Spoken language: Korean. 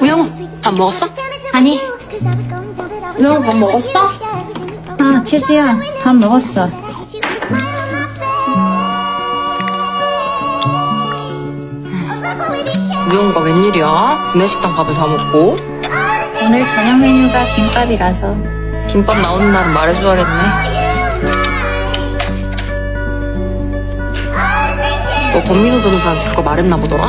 우영우, 밥 먹었어? 아니. 우영우 밥 먹었어? 아, 최수야, 밥 먹었어. 우영우가 웬일이야? 구내식당 밥을 다 먹고? 오늘 저녁 메뉴가 김밥이라서. 김밥 나오는 날은 말해줘야겠네. 너 권민우 변호사한테 그거 말했나 보더라?